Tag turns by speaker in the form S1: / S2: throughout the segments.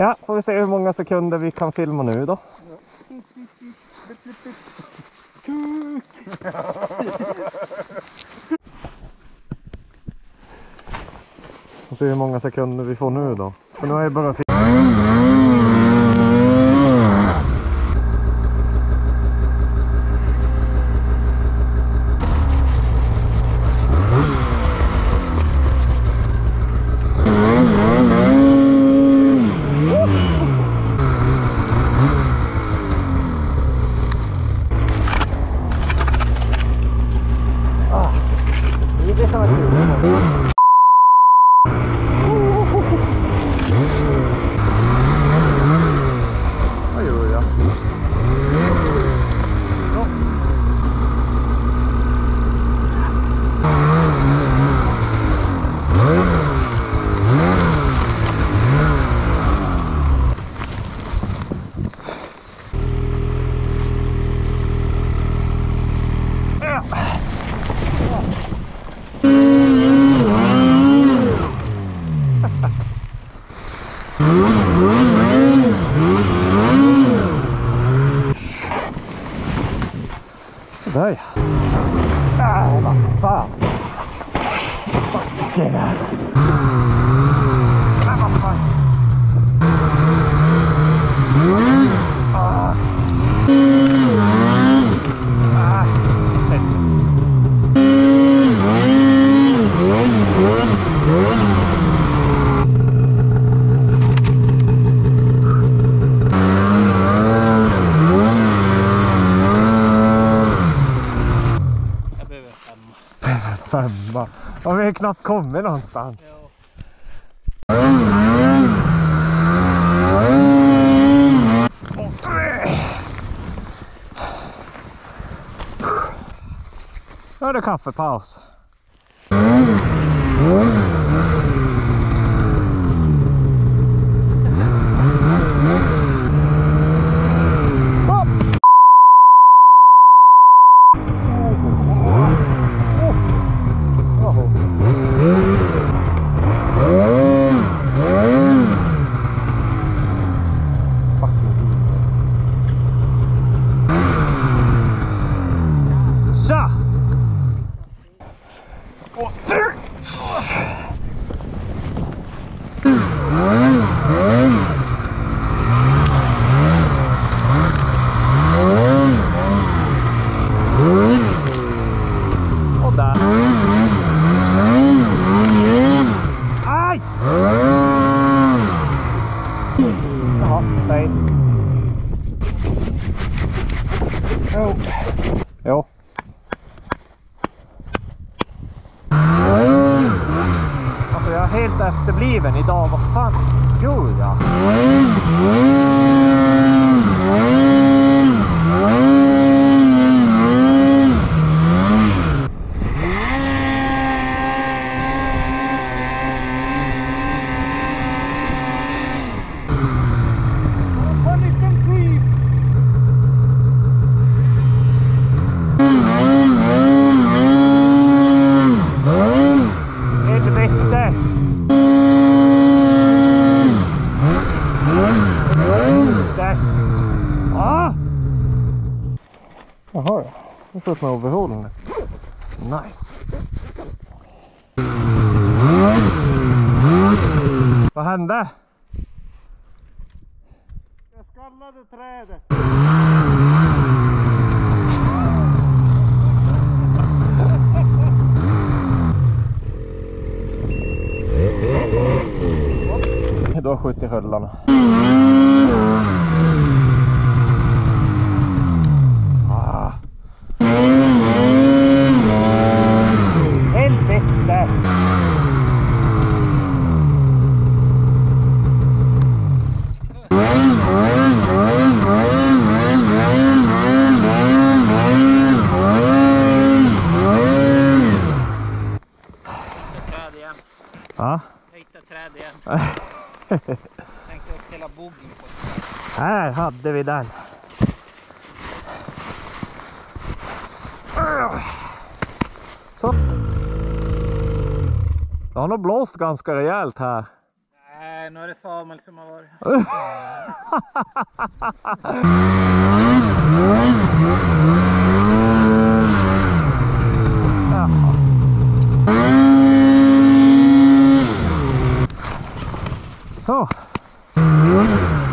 S1: Ja, får vi se hur många sekunder vi kan filma nu då. Får se hur många sekunder vi får nu då. För nu har jag bara Där ja. Ah, vad fan. Backe där. Ah, vad fan. Ah. Och vi har knappt kommit någonstans.
S2: Ja.
S1: Nu är det kaffepaus. Jaha, nej. Jo. Jo. Alltså jag är helt efterbliven idag. Vad fan gör jag? Får upp med overallen. Nice. Vad hände? Jag skallade trädet. Du har skjutit sköldarna.
S2: Igen.
S1: Ja,
S2: Jag hittade träd igen. Tänkte upp hela boggen på
S1: här hade vi den. Så. Det har nog blåst ganska rejält här.
S2: Nej, Nej, nu är det Samuel som har varit här.
S1: Mm-hmm.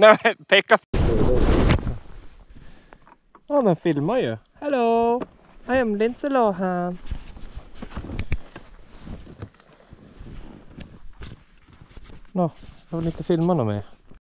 S1: Nej, Pekka. Ja, den filmar ju. Hello! I am Lindsay Lohan. Nå, jag vill inte filma något mer.